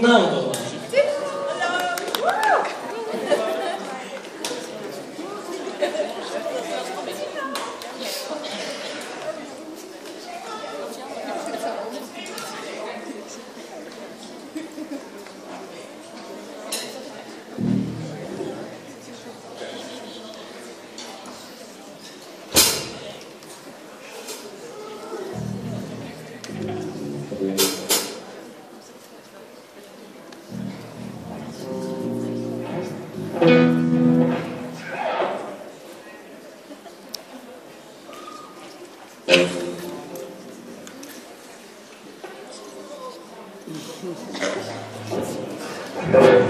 끝나는 거 away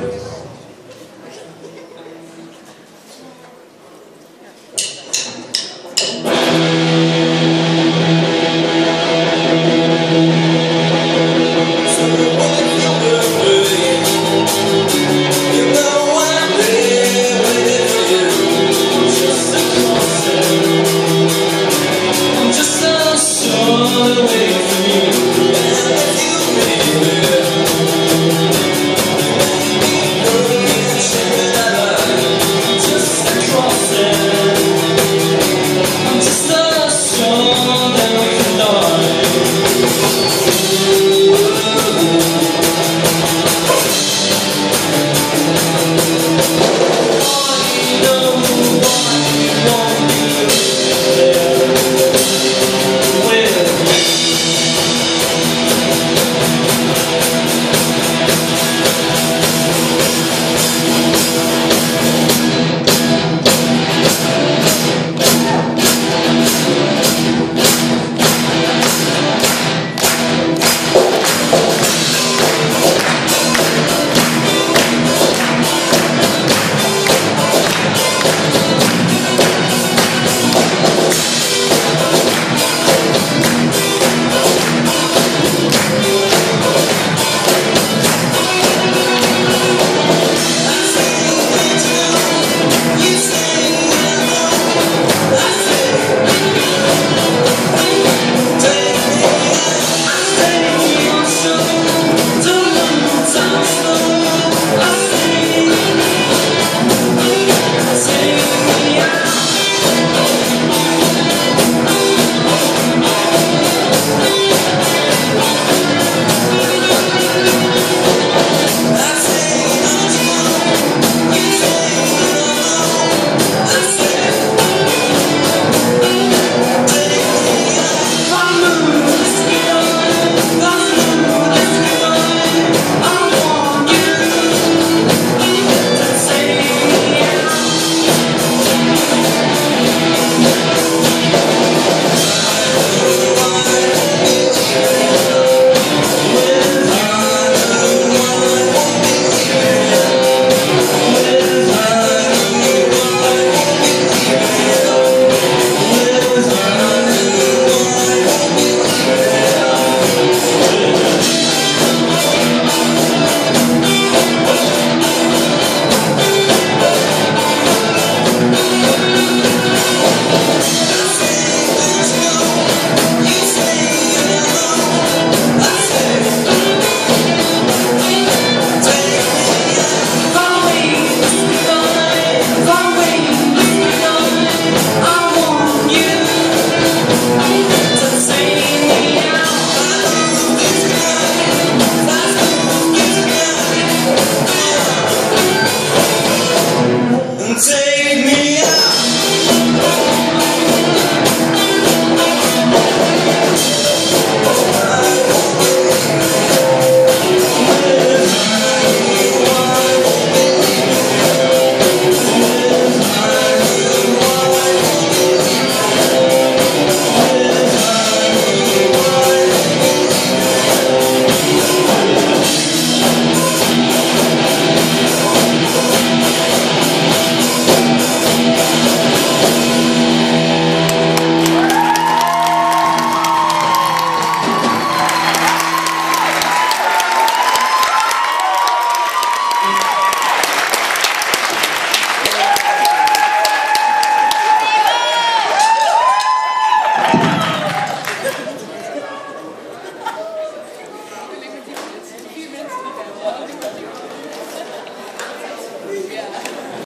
Until